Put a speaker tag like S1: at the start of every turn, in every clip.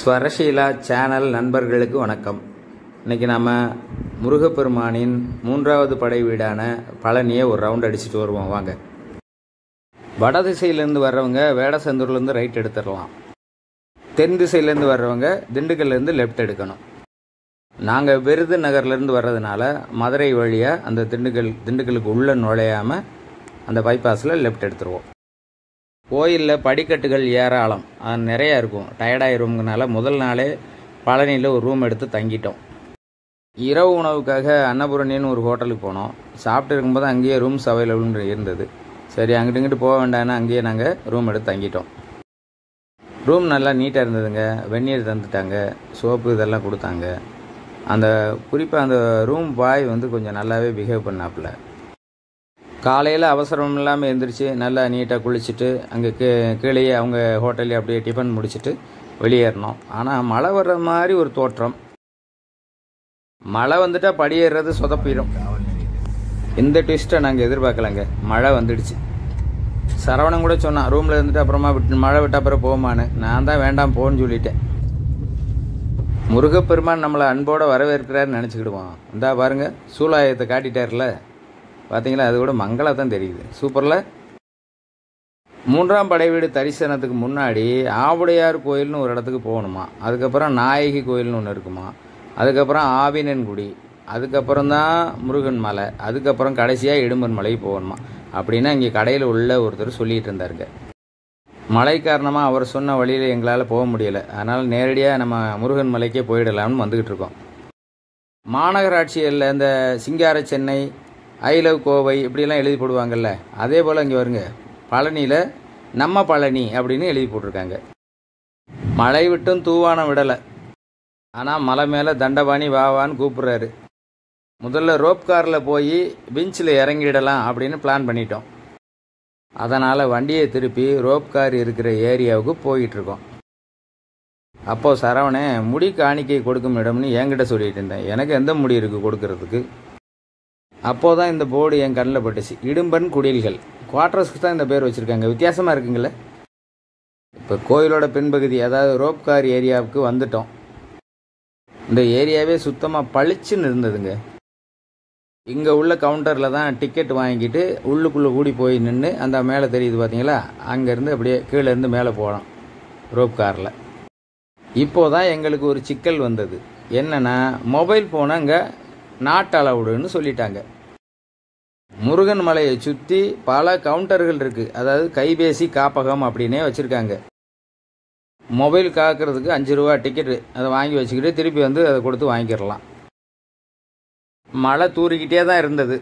S1: Swarasheela channel நண்பர்களுக்கு வணக்கம். இன்றைக்கி நம்ம முருகப்பெருமானின் மூன்றாவது படை வீடான பழனியை ஒரு ரவுண்ட் அடிச்சுட்டு வருவோம். வாங்க. வட திசையிலேருந்து வர்றவங்க வேடசந்தூர்லேருந்து ரைட் எடுத்துடலாம். தென் திசையிலேருந்து வர்றவங்க திண்டுக்கல்லேருந்து லெஃப்ட் எடுக்கணும். நாங்கள் விருது நகர்லேருந்து வர்றதுனால மதுரை வழியாக அந்த திண்டுக்கல் திண்டுக்கலுக்கு உள்ளே நுழையாமல் அந்த பைபாஸில் லெஃப்ட் எடுத்துருவோம். கோயிலில் படிக்கட்டுகள் ஏராளம். அது நிறையா இருக்கும். டயர்டாயிரும்னால முதல் நாளே பழனியில் ஒரு ரூம் எடுத்து தங்கிட்டோம். இரவு உணவுக்காக அன்னபூரணின்னு ஒரு ஹோட்டலுக்கு போனோம். சாப்பிட்டு இருக்கும்போது அங்கேயே ரூம்ஸ் அவைலபிள்னு இருந்தது. சரி அங்கிட்டு இங்கிட்டு போக வேண்டாம்னு அங்கேயே நாங்கள் ரூம் எடுத்து தங்கிட்டோம். ரூம் நல்லா நீட்டாக இருந்ததுங்க. வெந்நீர் தந்துட்டாங்க. சோப்பு இதெல்லாம் கொடுத்தாங்க. அந்த குறிப்பாக அந்த ரூம் பாய் வந்து கொஞ்சம் நல்லாவே பிஹேவ் பண்ணாப்புல. காலையில் அவசரம் இல்லாமல் எழுந்திரிச்சு நல்லா நீட்டாக குளிச்சுட்டு அங்கே கீ கீழேயே அவங்க ஹோட்டல்லே அப்படியே டிஃபன் முடிச்சுட்டு வெளியேறினோம் ஆனால் மழை வர்ற மாதிரி ஒரு தோற்றம். மழை வந்துட்டால் படியேறது சொதப்பிடும் இந்த ட்விஸ்ட்டை நாங்கள் எதிர்பார்க்கலங்க. மழை வந்துடுச்சு. சரவணன் கூட சொன்னான் ரூமில் இருந்துட்டு அப்புறமா விட்டு மழை விட்ட அப்புறம் போமான்னு. நான் தான் வேண்டாம் போன்னு சொல்லிட்டேன். முருகப்பெருமான் நம்மளை அன்போடு வரவேற்கிறாருன்னு நினச்சிக்கிடுவோம் இந்தா பாருங்க சூலாயத்தை காட்டிட்டார்ல. பார்த்தீங்களா அது கூட மங்களா தான் தெரியுது. சூப்பரில்? மூன்றாம் படைவீடு தரிசனத்துக்கு முன்னாடி ஆவுடையார் கோயில்னு ஒரு இடத்துக்கு போகணுமா? அதுக்கப்புறம் நாயகி கோயில்னு ஒன்று இருக்குமா? அதுக்கப்புறம் ஆவினன்குடி அதுக்கப்புறம் தான் முருகன் மலை. அதுக்கப்புறம் கடைசியாக இடும்பன் மலைக்கு போகணுமா? அப்படின்னா இங்கே கடையில் உள்ள ஒருத்தர் சொல்லிகிட்டு இருந்தாருங்க. மழை காரணமாக அவர் சொன்ன வழியில் எங்களால் போக முடியலை. அதனால் நேரடியாக நம்ம முருகன் மலைக்கே போயிடலாம்னு வந்துக்கிட்டு இருக்கோம். மாநகராட்சியில் இந்த சிங்கார சென்னை ஐ லவ் கோவை இப்படிலாம் எழுதி போடுவாங்கல்ல. அதே போல் இங்கே வருங்க. பழனியில் நம்ம பழனி அப்படின்னு எழுதி போட்டிருக்காங்க. மழை விட்டும் தூவானம் விடலை. ஆனால் மலை மேலே தண்டபாணி வாவான்னு கூப்பிட்றாரு. முதல்ல ரோப் காரில் போய் பிஞ்சில் இறங்கிடலாம் அப்படின்னு பிளான் பண்ணிட்டோம். அதனால் வண்டியை திருப்பி ரோப் கார் இருக்கிற ஏரியாவுக்கு போயிட்டுருக்கோம். அப்போது சரவணே முடி காணிக்கை கொடுக்கும் இடம்னு என்கிட்ட சொல்லிட்டு இருந்தேன். எனக்கு எந்த முடி இருக்குது கொடுக்கறதுக்கு? அப்போது தான் இந்த போர்டு என் கண்ணில் பட்டுச்சு. இடும்பன் குடில்கள். குவார்டர்ஸ்க்கு தான் இந்த பேர் வச்சுருக்காங்க. வித்தியாசமாக இருக்குங்களே? இப்போ கோயிலோட பின்பகுதி அதாவது ரோப்கார் ஏரியாவுக்கு வந்துட்டோம். இந்த ஏரியாவே சுத்தமாக பளிச்சுன்னு இருந்ததுங்க. இங்கே உள்ள கவுண்டரில் தான் டிக்கெட் வாங்கிட்டு உள்ளுக்குள்ளே கூடி போய் நின்று அந்த மேலே தெரியுது பார்த்தீங்களா அங்கேருந்து அப்படியே கீழேருந்து மேலே போகலாம் ரோப் காரில் இப்போ தான் எங்களுக்கு ஒரு சிக்கல் வந்தது. என்னென்னா மொபைல் ஃபோனை அங்கே நாட் அலவுடுன்னு சொல்லிட்டாங்க. முருகன் மலையை சுற்றி பல கவுண்டர்கள் இருக்குது அதாவது கைபேசி காப்பகம் அப்படின்னே வச்சுருக்காங்க. மொபைல் காக்கிறதுக்கு அஞ்சு ரூபா டிக்கெட்டு அதை வாங்கி வச்சுக்கிட்டு திருப்பி வந்து அதை கொடுத்து வாங்கிக்கிறலாம் மழை தூறிக்கிட்டே தான் இருந்தது.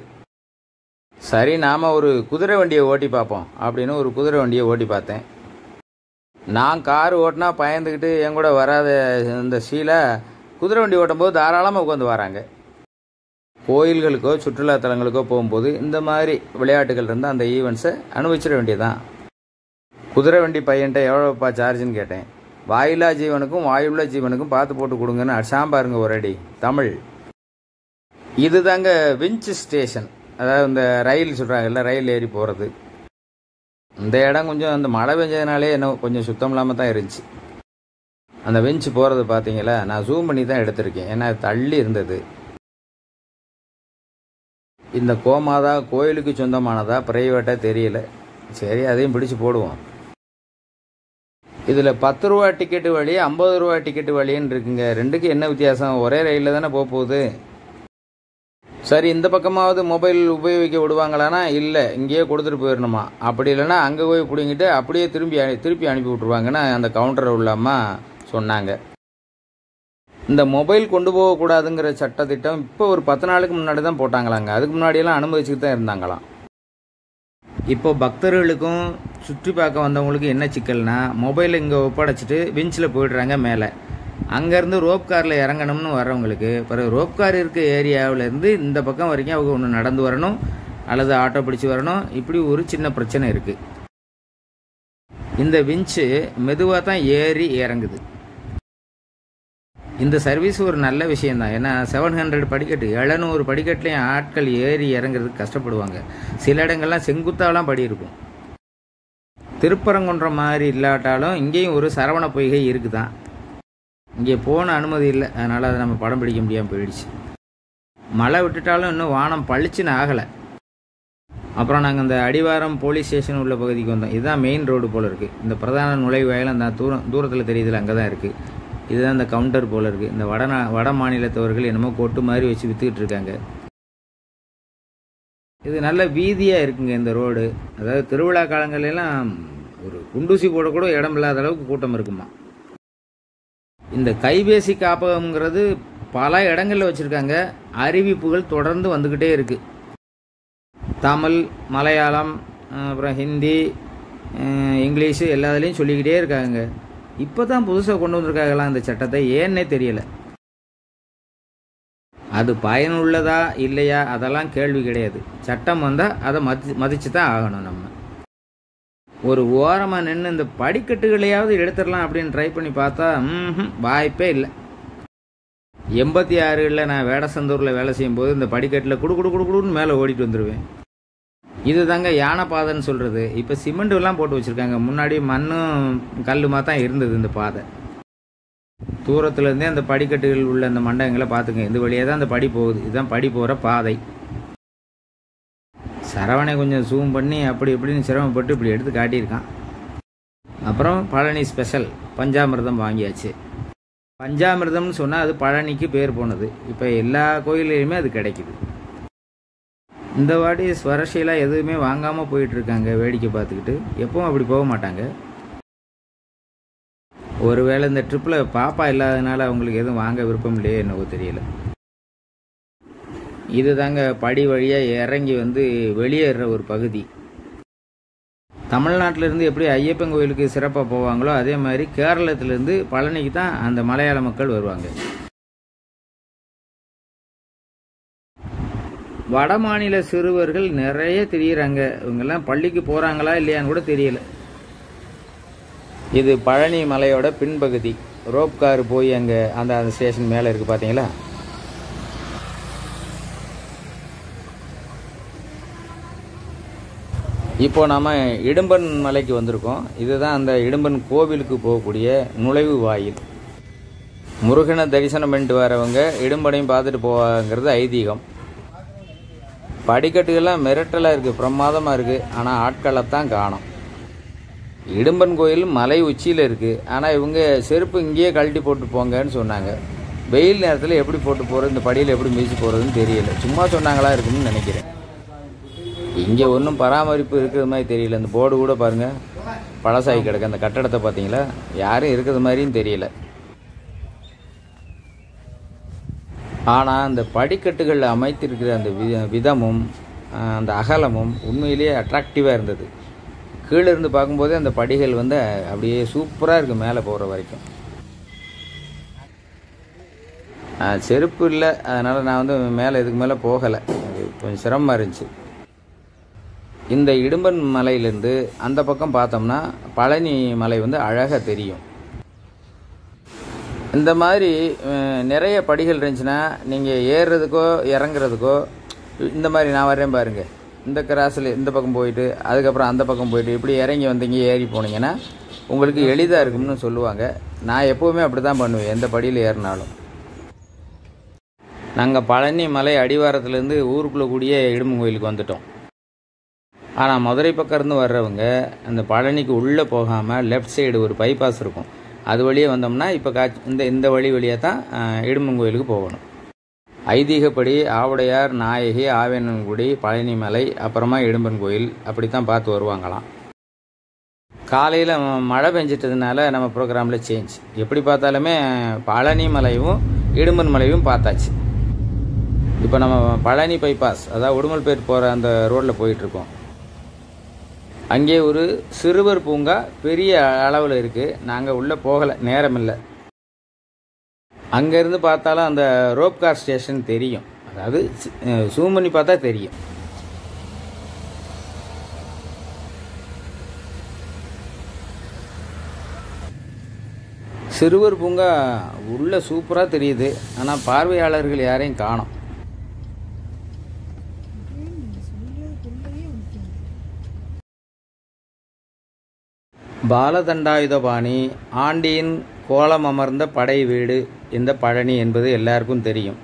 S1: சரி நாம் ஒரு குதிரை வண்டியை ஓட்டி பார்ப்போம் அப்படின்னு ஒரு குதிரை வண்டியை ஓட்டி பார்த்தேன். நான் கார் ஓட்டினா பயந்துக்கிட்டு என் கூட வராத இந்த சீலை குதிரை வண்டி ஓட்டும்போது தாராளமாக உட்காந்து வராங்க. கோயில்களுக்கோ சுற்றுலாத்தலங்களுக்கோ போகும்போது இந்த மாதிரி விளையாட்டுகள் இருந்தால் அந்த ஈவெண்ட்ஸை அனுபவிச்சிட வேண்டியதான் குதிரை வண்டி பையன்ட்ட எவ்வளோப்பா சார்ஜுன்னு கேட்டேன். வாயிலா ஜீவனுக்கும் வாயுள்ள ஜீவனுக்கும் பார்த்து போட்டு கொடுங்கன்னு அடிச்சாம் பாருங்க ஒரு அடி. தமிழ். இதுதாங்க விஞ்ச் ஸ்டேஷன். அதாவது இந்த ரயில் சொல்கிறாங்கல்ல ரயில் ஏறி போகிறது இந்த இடம் கொஞ்சம் அந்த மழை பெஞ்சதுனாலே என்ன கொஞ்சம் சுத்தம் இல்லாமல் தான் இருந்துச்சு. அந்த விஞ்ச் போகிறது பார்த்தீங்களா நான் ஜூம் பண்ணி தான் எடுத்திருக்கேன். ஏன்னா தள்ளி இருந்தது. இந்த கோமாதா கோயிலுக்கு சொந்தமானதா ப்ரைவேட்டாக தெரியல. சரி அதையும் பிடிச்சு போடுவோம். இதில் பத்து ரூபா டிக்கெட்டு வழி ஐம்பது ரூபா டிக்கெட்டு வழின்னு இருக்குங்க. ரெண்டுக்கு என்ன வித்தியாசம்? ஒரே ரயிலில் தானே போக போகுது. சரி இந்த பக்கமாவது மொபைல் உபயோகிக்க விடுவாங்களானா? இல்லை இங்கேயே கொடுத்துட்டு போயிடணுமா அப்படி இல்லைன்னா அங்கே போய் பிடிங்கிட்டு அப்படியே திரும்பி திருப்பி அனுப்பி விட்ருவாங்கன்னு அந்த கவுண்டர் உள்ளாமா சொன்னாங்க. இந்த மொபைல் கொண்டு போகக்கூடாதுங்கிற சட்டத்திட்டம் இப்போ ஒரு பத்து நாளுக்கு முன்னாடி தான் போட்டாங்களாங்க. அதுக்கு முன்னாடியெல்லாம் அனுமதிச்சுட்டு தான் இருந்தாங்களாம். இப்போ பக்தர்களுக்கும் சுற்றி பார்க்க வந்தவங்களுக்கு என்ன சிக்கல்னா மொபைல் இங்கே ஒப்படைச்சிட்டு விஞ்சில் போயிடுறாங்க மேலே. அங்கேருந்து ரோப் காரில் இறங்கணும்னு வர்றவங்களுக்கு பிறகு ரோப் கார் இருக்க ஏரியாவிலேருந்து இந்த பக்கம் வரைக்கும் அவங்க ஒன்று நடந்து வரணும் அல்லது ஆட்டோ பிடிச்சி வரணும். இப்படி ஒரு சின்ன பிரச்சனை இருக்குது இந்த விஞ்சு மெதுவாக தான் ஏறி இறங்குது. இந்த சர்வீஸ் ஒரு நல்ல விஷயந்தான் ஏன்னா செவன் ஹண்ட்ரட் படிக்கட்டு எழுநூறு படிக்கட்டுலேயும் ஆட்கள் ஏறி இறங்குறதுக்கு கஷ்டப்படுவாங்க. சில இடங்கள்லாம் செங்குத்தாலாம் படி இருக்கும் திருப்பரங்குன்றம் மாதிரி இல்லாட்டாலும் இங்கேயும் ஒரு சரவண பொய்கை இருக்குது தான் இங்கே போன அனுமதி இல்லை. அதனால் அதை நம்ம படம் பிடிக்க முடியாமல் போயிடுச்சு. மழை விட்டுட்டாலும் இன்னும் வானம் பளிச்சுன்னு ஆகலை. அப்புறம் நாங்கள் இந்த அடிவாரம் போலீஸ் ஸ்டேஷன் உள்ள பகுதிக்கு வந்தோம். இதுதான் மெயின் ரோடு போல் இருக்குது இந்த பிரதான நுழைவாயில் அந்த தூரம் தூரத்தில் தெரியுதுல அங்கே தான் இருக்குது இதுதான் இந்த கவுண்டர் போல் இருக்குது இந்த வட வட மாநிலத்தவர்கள் என்னமோ கொட்டு மாதிரி வச்சு விற்றுக்கிட்டு இருக்காங்க. இது நல்ல வீதியாக இருக்குங்க இந்த ரோடு. அதாவது திருவிழா காலங்களெல்லாம் ஒரு குண்டூசி போடக்கூட இடம் இல்லாத அளவுக்கு கூட்டம் இருக்குமா. இந்த கைபேசி காப்பகம்ங்கிறது பல இடங்களில் வச்சுருக்காங்க. அறிவிப்புகள் தொடர்ந்து வந்துக்கிட்டே இருக்குது தமிழ் மலையாளம் அப்புறம் ஹிந்தி இங்கிலீஷு எல்லாத்துலேயும் சொல்லிக்கிட்டே இருக்காங்க. இப்போ தான் புதுசாக கொண்டு வந்திருக்காங்களாம் இந்த சட்டத்தை ஏன்னே தெரியல. அது பயனுள்ளதா இல்லையா அதெல்லாம் கேள்வி கிடையாது. சட்டம் வந்தால் அதை மதி மதித்து தான் ஆகணும் நம்ம. ஒரு ஓரமாக நின்று இந்த படிக்கட்டுகளையாவது எடுத்துடலாம் அப்படின்னு ட்ரை பண்ணி பார்த்தா வாய்ப்பே இல்லை. எண்பத்தி ஆறுகளில் நான் வேடசந்தூரில் வேலை செய்யும்போது இந்த படிக்கட்டில் குடு குடு குடு குடுன்னு மேலே ஓடிட்டு வந்துடுவேன் இது தாங்க யானை பாதைன்னு சொல்கிறது இப்போ சிமெண்ட்டுலாம் போட்டு வச்சுருக்காங்க. முன்னாடி மண்ணும் கல்லுமாக தான் இருந்தது இந்த பாதை. தூரத்துலேருந்தே அந்த படிக்கட்டுகள் உள்ள அந்த மண்டபங்களை பார்த்துங்க. இந்த வழியாக தான் அந்த படி போகுது. இதுதான் படி போகிற பாதை. சரவணை கொஞ்சம் ஜூம் பண்ணி அப்படி இப்படின்னு சிரமப்பட்டு இப்படி எடுத்து காட்டியிருக்கான். அப்புறம் பழனி ஸ்பெஷல் பஞ்சாமிர்தம் வாங்கியாச்சு. பஞ்சாமிர்தம்னு சொன்னால் அது பழனிக்கு பேர் போனது. இப்போ எல்லா கோயிலையுமே அது கிடைக்குது. இந்த வாட்டி ஸ்வரஷீலாக எதுவுமே வாங்காமல் போயிட்டுருக்காங்க வேடிக்கை பார்த்துக்கிட்டு. எப்பவும் அப்படி போக மாட்டாங்க. ஒருவேளை இந்த ட்ரிப்பில் பாப்பா இல்லாதனால அவங்களுக்கு எதுவும் வாங்க விருப்பம் இல்லையே என்னவோ தெரியல. இது தாங்க படி வழியாக இறங்கி வந்து வெளியேற ஒரு பகுதி. தமிழ்நாட்டிலேருந்து எப்படி ஐயப்பன் கோயிலுக்கு சிறப்பாக போவாங்களோ அதே மாதிரி கேரளத்துலேருந்து பழனிக்கு தான் அந்த மலையாள மக்கள் வருவாங்க. வட மாநில சிறுவர்கள் நிறைய தெரியுறாங்க. இவங்கெல்லாம் பள்ளிக்கு போகிறாங்களா இல்லையான்னு கூட தெரியல. இது பழனி மலையோட பின்பகுதி. ரோப் கார் போய் அங்கே அந்த அந்த ஸ்டேஷன் மேலே இருக்குது பார்த்தீங்களா இப்போ நாம் இடும்பன் மலைக்கு வந்திருக்கோம். இதுதான் அந்த இடும்பன் கோவிலுக்கு போகக்கூடிய நுழைவு வாயில். முருகனை தரிசனம் பண்ணிட்டு வரவங்க இடும்பனையும் பார்த்துட்டு போவாங்கிறது ஐதீகம். படிக்கட்டுகள்லாம் மிரட்டலாக இருக்குது பிரமாதமாக இருக்குது ஆனால் ஆட்களை தான் காணும். இடும்பன் கோயில் மலை உச்சியில் இருக்குது ஆனால் இவங்க செருப்பு இங்கேயே கழட்டி போட்டு போங்கன்னு சொன்னாங்க. வெயில் நேரத்தில் எப்படி போட்டு போகிறது இந்த படியில் எப்படி மீசி போகிறதுன்னு தெரியல. சும்மா சொன்னாங்களா இருக்குன்னு நினைக்கிறேன். இங்கே ஒன்றும் பராமரிப்பு இருக்கிற மாதிரி தெரியல. இந்த போர்டு கூட பாருங்கள் பழசாகி கிடக்கு. அந்த கட்டடத்தை பார்த்தீங்களா? யாரும் இருக்கிறது மாதிரியும் தெரியல. ஆனால் அந்த படிக்கட்டுகள் அமைத்திருக்கிற அந்த விதமும் அந்த அகலமும் உண்மையிலேயே அட்ராக்டிவாக இருந்தது. கீழே இருந்து பார்க்கும்போதே அந்த படிகள் வந்து அப்படியே சூப்பராக இருக்குது மேலே போகிற வரைக்கும். செருப்பு இல்லை. அதனால் நான் வந்து மேலே இதுக்கு மேலே போகலை. கொஞ்சம் சிரமமாக இருந்துச்சு. இந்த இடும்பன் மலையிலேருந்து அந்த பக்கம் பார்த்தோம்னா பழனி மலை வந்து அழகாக தெரியும். இந்த மாதிரி நிறைய படிகள் இருந்துச்சுன்னா நீங்கள் ஏறுறதுக்கோ இறங்குறதுக்கோ இந்த மாதிரி நான் வரேன் பாருங்கள் இந்த கிராஸில் இந்த பக்கம் போயிட்டு அதுக்கப்புறம் அந்த பக்கம் போயிட்டு இப்படி இறங்கி வந்தீங்க ஏறி போனீங்கன்னா உங்களுக்கு எளிதாக இருக்கும்னு சொல்லுவாங்க. நான் எப்போவுமே அப்படி தான் பண்ணுவேன் எந்த படியில் ஏறினாலும். நாங்கள் பழனி மலை அடிவாரத்துலேருந்து ஊருக்குள்ளே கூடிய இடும்பன் கோயிலுக்கு வந்துட்டோம். ஆனால் மதுரை பக்கம் இருந்து வர்றவங்க அந்த பழனிக்கு உள்ளே போகாமல் லெஃப்ட் சைடு ஒரு பைபாஸ் இருக்கும். அது வழியே வந்தோம்னா இப்போ காட்சி இந்த இந்த வழி வழியாக தான் இடும்பன் கோயிலுக்கு போகணும். ஐதீகப்படி ஆவுடையார் நாயகி ஆவேனன்குடி பழனிமலை அப்புறமா இடும்பன் கோயில் அப்படி தான் பார்த்து வருவாங்களாம். காலையில் மழை பெஞ்சிட்டதுனால நம்ம ப்ரோக்ராமில் சேஞ்ச் எப்படி பார்த்தாலுமே பழனி மலையும் இடும்பன் மலையும் பார்த்தாச்சு. இப்போ நம்ம பழனி பைபாஸ் அதாவது உடுமல்பேட் போகிற அந்த ரோட்டில் போயிட்டுருக்கோம் அங்கே ஒரு சிறுவர் பூங்கா பெரிய அளவில் இருக்குது நாங்கள் உள்ளே போகலை நேரம் இல்லை அங்கேருந்து பார்த்தாலும் அந்த ரோப் கார் ஸ்டேஷன் தெரியும். அதாவது ஜூம் பண்ணி பார்த்தா தெரியும். சிறுவர் பூங்கா உள்ளே சூப்பராக தெரியுது. ஆனால் பார்வையாளர்கள் யாரையும் காணும். பாலதண்டாயுதபாணி ஆண்டியின் கோலம் அமர்ந்த படை வீடு இந்த பழனி என்பது எல்லாருக்கும் தெரியும்.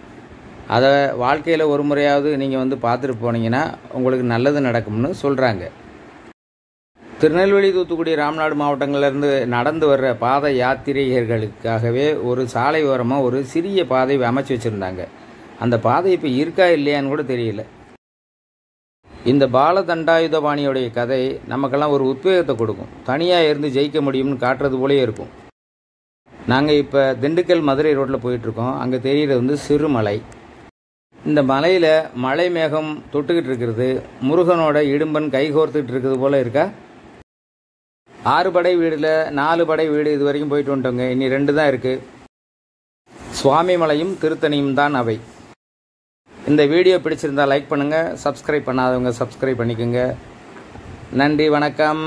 S1: அதை வாழ்க்கையில் ஒரு முறையாவது நீங்கள் வந்து பார்த்துட்டு போனீங்கன்னா உங்களுக்கு நல்லது நடக்கும்னு சொல்கிறாங்க திருநெல்வேலி தூத்துக்குடி ராம்நாடு மாவட்டங்கள்லேருந்து நடந்து வர்ற பாத யாத்திரிகர்களுக்காகவே ஒரு சாலை ஓரமாக ஒரு சிறிய பாதை அமைச்சு வச்சுருந்தாங்க. அந்த பாதை இப்போ இருக்கா இல்லையான்னு கூட தெரியல. இந்த பால தண்டாயுதபாணியோடைய கதை நமக்கெல்லாம் ஒரு உத்வேகத்தை கொடுக்கும். தனியாக இருந்து ஜெயிக்க முடியும்னு காட்டுறது போலே இருக்கும். நாங்கள் இப்போ திண்டுக்கல் மதுரை ரோட்டில் போயிட்டுருக்கோம். அங்கே தெரிகிறது வந்து சிறுமலை. இந்த மலையில் மலை மேகம் தொட்டுக்கிட்டு இருக்கிறது. முருகனோட இடும்பன் கைகோர்த்துக்கிட்டு இருக்கிறது போல இருக்கா? ஆறு படை வீடில் நாலு படை வீடு இது வரைக்கும் போயிட்டு வந்துட்டோங்க. இனி ரெண்டு தான் இருக்குது சுவாமி மலையும் திருத்தணியும் தான் அவை. இந்த வீடியோ பிடிச்சிருந்தா லைக் பண்ணுங்கள் சப்ஸ்கிரைப் பண்ணாதவங்க சப்ஸ்கிரைப் பண்ணிக்கோங்க. நன்றி வணக்கம்.